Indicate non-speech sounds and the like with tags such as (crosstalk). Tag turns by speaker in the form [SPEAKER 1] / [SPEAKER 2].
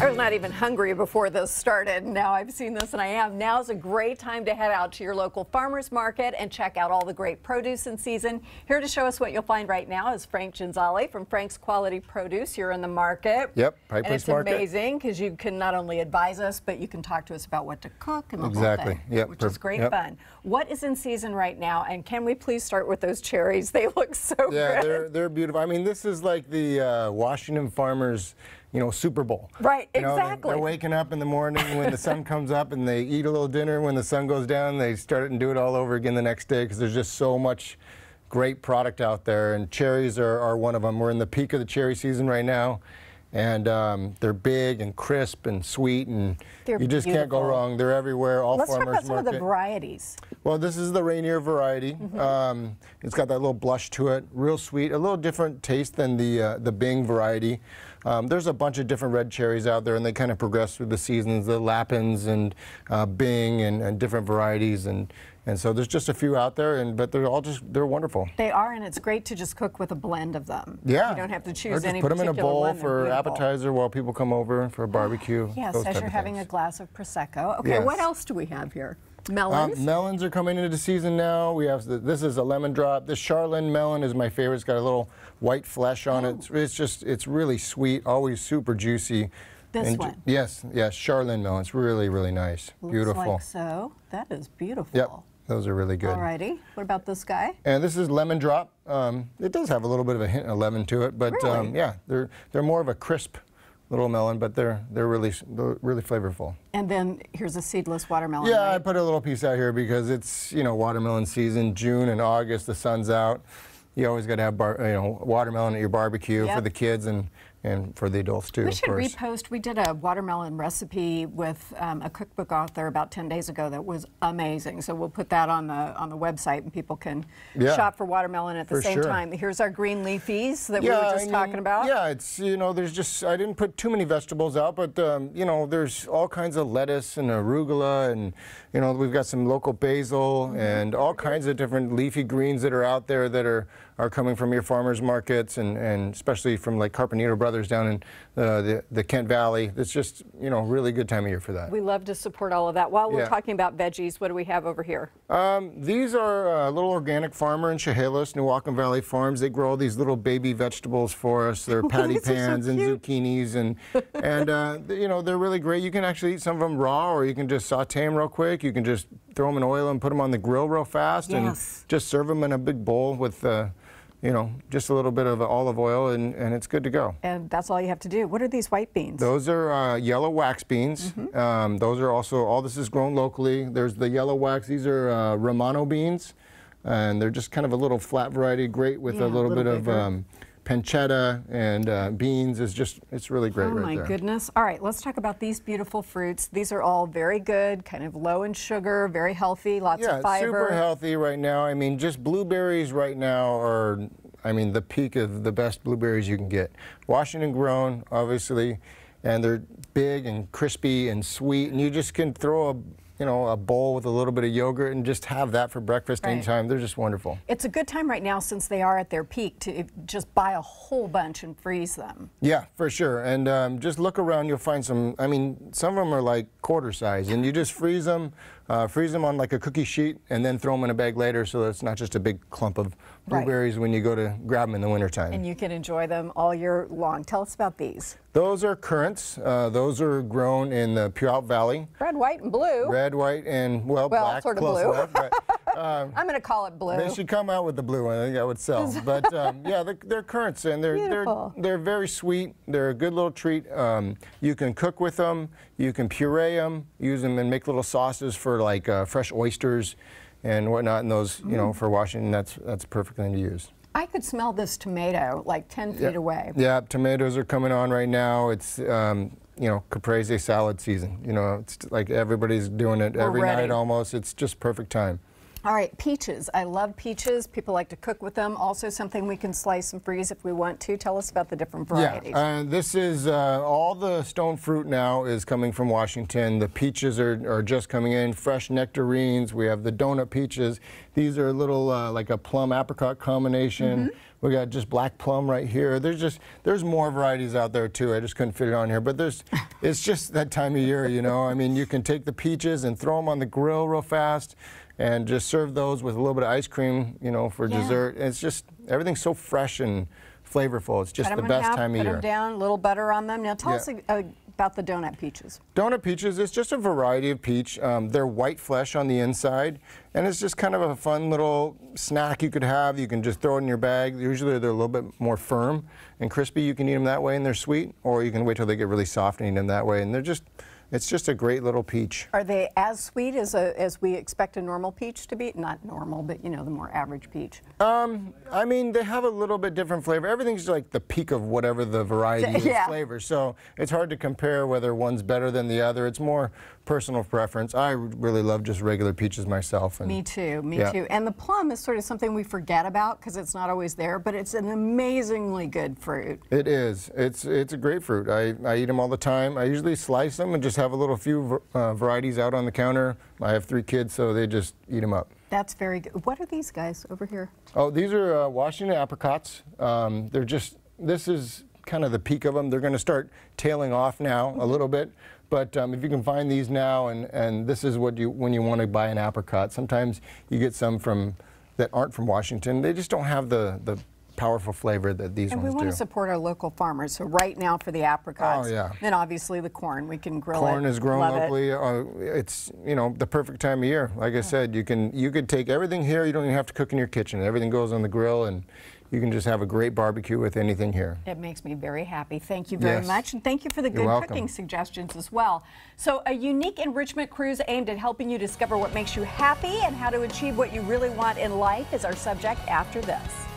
[SPEAKER 1] I was not even hungry before this started. Now I've seen this and I am. Now's a great time to head out to your local farmer's market and check out all the great produce in season. Here to show us what you'll find right now is Frank Genzale from Frank's Quality Produce. You're in the market.
[SPEAKER 2] Yep, Pike
[SPEAKER 1] And it's
[SPEAKER 2] Market.
[SPEAKER 1] amazing because you can not only advise us, but you can talk to us about what to cook and the
[SPEAKER 2] Exactly.
[SPEAKER 1] whole thing,
[SPEAKER 2] Yep,
[SPEAKER 1] which is great
[SPEAKER 2] yep.
[SPEAKER 1] fun. What is in season right now? And can we please start with those cherries? (laughs) They look so
[SPEAKER 2] Yeah,
[SPEAKER 1] good.
[SPEAKER 2] they're they're beautiful. I mean, this is like the uh, Washington farmers, you know, Super Bowl.
[SPEAKER 1] Right,
[SPEAKER 2] You know,
[SPEAKER 1] exactly.
[SPEAKER 2] they're waking up in the morning when the sun comes up, and they eat a little dinner. When the sun goes down, they start it and do it all over again the next day because there's just so much great product out there. And cherries are, are one of them. We're in the peak of the cherry season right now. And um, they're big and crisp and sweet, and
[SPEAKER 1] They're
[SPEAKER 2] you just can't go wrong. They're everywhere. All
[SPEAKER 1] Let's talk
[SPEAKER 2] farmers
[SPEAKER 1] about some
[SPEAKER 2] market.
[SPEAKER 1] of the varieties.
[SPEAKER 2] Well, this is the Rainier variety.
[SPEAKER 1] Mm-hmm.
[SPEAKER 2] Um, it's got that little blush to it, real sweet, a little different taste than the uh, the Bing variety. Um, there's a bunch of different red cherries out there, and they kind of progress through the seasons. The Lapins and uh, Bing and, and different varieties, and and so there's just a few out there, and but they're all just they're wonderful.
[SPEAKER 1] They are, and it's great to just cook with a blend of them.
[SPEAKER 2] Yeah,
[SPEAKER 1] You don't have to
[SPEAKER 2] or
[SPEAKER 1] choose
[SPEAKER 2] just
[SPEAKER 1] any
[SPEAKER 2] put them in a bowl. For appetizer while people come over for a barbecue. (gasps)
[SPEAKER 1] Yes, as you're having
[SPEAKER 2] things.
[SPEAKER 1] a glass of Prosecco. Okay, what else do we have here?
[SPEAKER 2] Um,
[SPEAKER 1] Melons?
[SPEAKER 2] melons are coming into the season now. We have the, this is a lemon drop. This Sharlyn melon is my favorite. It's got a little white flesh on it. It's, it's just it's really sweet, always super juicy.
[SPEAKER 1] This
[SPEAKER 2] And-
[SPEAKER 1] one?
[SPEAKER 2] Yes, yes, Sharlyn melon. It's really really nice,
[SPEAKER 1] Looks
[SPEAKER 2] beautiful.
[SPEAKER 1] like so. That is beautiful.
[SPEAKER 2] Yep, those are really good.
[SPEAKER 1] Alrighty. What about this guy?
[SPEAKER 2] And this is lemon drop. Um, it does have a little bit of a hint of lemon to it, but um, yeah, they're they're more of a crisp little melon, but they're they're really they're really flavorful.
[SPEAKER 1] And then here's a seedless watermelon.
[SPEAKER 2] Yeah, I put a little piece out here because it's you know watermelon season, June and August. The sun's out. You always got to have bar, you know watermelon at your barbecue
[SPEAKER 1] Yep.
[SPEAKER 2] for the kids and and for the adults too.
[SPEAKER 1] We should repost. We did a watermelon recipe with um, a cookbook author about 10 days ago that was amazing. So we'll put that on the on the website and people can
[SPEAKER 2] Yeah.
[SPEAKER 1] shop for watermelon at the same
[SPEAKER 2] sure.
[SPEAKER 1] time. Here's our green leafies that we were
[SPEAKER 2] I
[SPEAKER 1] just
[SPEAKER 2] mean,
[SPEAKER 1] talking about.
[SPEAKER 2] Yeah, it's you know there's just I didn't put too many vegetables out, but um, you know there's all kinds of lettuce and arugula and you know we've got some local basil
[SPEAKER 1] Mm-hmm.
[SPEAKER 2] and all kinds of different leafy greens that are out there that are are coming from your farmers markets and and especially from like Carpinito Brothers down in uh, the the Kent Valley. It's just you know really good time of year for that.
[SPEAKER 1] We love to support all of that. While we're
[SPEAKER 2] Yeah.
[SPEAKER 1] talking about veggies, what do we have over here?
[SPEAKER 2] Um, these are a little organic farmer in Chehalis, Newaukum Valley Farms. They grow all these little baby vegetables for us. They're (laughs) patty
[SPEAKER 1] are so
[SPEAKER 2] pans and zucchinis, and (laughs) and uh, you know they're really great. You can actually eat some of them raw, or you can just saute them real quick. You can just throw them in oil and put them on the grill real fast,
[SPEAKER 1] Yes.
[SPEAKER 2] and just serve them in a big bowl with, uh, you know, just a little bit of olive oil, and, and it's good to go.
[SPEAKER 1] And that's all you have to do. What are these white beans?
[SPEAKER 2] Those are uh, yellow wax beans.
[SPEAKER 1] Mm-hmm.
[SPEAKER 2] Um, those are also, all this is grown locally. There's the yellow wax, these are uh, Romano beans, and they're just kind of a little flat variety, great with
[SPEAKER 1] Yeah,
[SPEAKER 2] a
[SPEAKER 1] a
[SPEAKER 2] little,
[SPEAKER 1] little
[SPEAKER 2] bit of um, pancetta and uh, beans. is just, it's really great
[SPEAKER 1] Oh
[SPEAKER 2] right
[SPEAKER 1] my goodness. All right, let's talk about these beautiful fruits. These are all very good, kind of low in sugar, very healthy, lots
[SPEAKER 2] Yeah,
[SPEAKER 1] of fiber.
[SPEAKER 2] Yeah, super healthy right now. I mean, just blueberries right now are, I mean, the peak of the best blueberries you can get. Washington grown, obviously, and they're big and crispy and sweet, and you just can throw a, you know, a bowl with a little bit of yogurt and just have that for breakfast
[SPEAKER 1] Right.
[SPEAKER 2] anytime. They're just wonderful.
[SPEAKER 1] It's a good time right now since they are at their peak to just buy a whole bunch and freeze them.
[SPEAKER 2] Yeah, for sure. And um, just look around, you'll find some. I mean, some of them are like quarter size, and you just freeze them, uh, freeze them on like a cookie sheet, and then throw them in a bag later, so it's not just a big clump of
[SPEAKER 1] Right.
[SPEAKER 2] blueberries when you go to grab them in the wintertime.
[SPEAKER 1] And you can enjoy them all year long. Tell us about these.
[SPEAKER 2] Those are currants. Uh, those are grown in the Puyallup Valley.
[SPEAKER 1] Red, white, and blue.
[SPEAKER 2] Red, white, and well,
[SPEAKER 1] Well,
[SPEAKER 2] black.
[SPEAKER 1] sort of blue.
[SPEAKER 2] enough, but, (laughs) um,
[SPEAKER 1] I'm going to call it blue.
[SPEAKER 2] they should come out with the blue one. I think that would sell. (laughs) But um, yeah, they're, they're currants, and they're
[SPEAKER 1] Beautiful.
[SPEAKER 2] they're they're very sweet. They're a good little treat. Um, you can cook with them. You can puree them, use them, and make little sauces for like uh, fresh oysters and whatnot. And those, you
[SPEAKER 1] Mm.
[SPEAKER 2] know, for washing, that's that's a perfect thing to use.
[SPEAKER 1] I could smell this tomato like 10 feet
[SPEAKER 2] Yeah.
[SPEAKER 1] away.
[SPEAKER 2] Yeah, tomatoes are coming on right now. It's um, you know caprese salad season. You know, it's like everybody's doing it
[SPEAKER 1] We're
[SPEAKER 2] every
[SPEAKER 1] ready.
[SPEAKER 2] night almost. It's just perfect time.
[SPEAKER 1] All right, peaches. I love peaches. People like to cook with them. Also, something we can slice and freeze if we want to. Tell us about the different varieties.
[SPEAKER 2] Yeah, uh, this is uh, all the stone fruit now is coming from Washington. The peaches are, are just coming in, fresh nectarines. We have the donut peaches. These are a little uh, like a plum apricot combination. Mm -hmm. We got just black plum right here. There's just there's more varieties out there too. I just couldn't fit it on here, but there's it's just that time of year, you know. I mean, you can take the peaches and throw them on the grill real fast and just serve those with a little bit of ice cream, you know, for yeah. dessert. It's just everything's so fresh and flavorful. It's just the best
[SPEAKER 1] half,
[SPEAKER 2] time of year.
[SPEAKER 1] Put them down, a little butter on them. Now tell yeah. us uh, about the donut peaches.
[SPEAKER 2] Donut peaches is just a variety of peach. Um, they're white flesh on the inside, and it's just kind of a fun little snack you could have. You can just throw it in your bag. Usually they're a little bit more firm and crispy. You can eat them that way, and they're sweet, or you can wait till they get really soft and eat them that way, and they're just it's just a great little peach.
[SPEAKER 1] Are they as sweet as a, as we expect a normal peach to be? Not normal, but you know, the more average peach.
[SPEAKER 2] Um, I mean, they have a little bit different flavor. Everything's like the peak of whatever the variety (laughs) yeah. of flavor. So it's hard to compare whether one's better than the other. It's more personal preference. I really love just regular peaches myself.
[SPEAKER 1] And, me too, me yeah. too. And the plum is sort of something we forget about because it's not always there, but it's an amazingly good fruit.
[SPEAKER 2] It is. It's it's a great fruit. I, I eat them all the time. I usually slice them and just have a little few uh, varieties out on the counter. I have three kids, so they just eat them up.
[SPEAKER 1] That's very good. What are these guys over here?
[SPEAKER 2] Oh, these are uh, Washington apricots. Um, they're just, this is kind of the peak of them. They're going to start tailing off now a little bit. But um, if you can find these now, and, and this is what you when you want to buy an apricot. Sometimes you get some from that aren't from Washington. They just don't have the the powerful flavor that these
[SPEAKER 1] and
[SPEAKER 2] ones do.
[SPEAKER 1] And we want to support our local farmers. So right now for the apricots.
[SPEAKER 2] Oh, yeah.
[SPEAKER 1] Then obviously the corn. We can grill
[SPEAKER 2] corn
[SPEAKER 1] it.
[SPEAKER 2] Corn is grown
[SPEAKER 1] Love
[SPEAKER 2] locally.
[SPEAKER 1] It.
[SPEAKER 2] Uh, it's, you know, the perfect time of year. Like I said, you can you could take everything here. You don't even have to cook in your kitchen. Everything goes on the grill and you can just have a great barbecue with anything here.
[SPEAKER 1] It makes me very happy. Thank you very
[SPEAKER 2] yes.
[SPEAKER 1] much. And thank you for the good cooking suggestions as well. So a unique enrichment cruise aimed at helping you discover what makes you happy and how to achieve what you really want in life is our subject after this.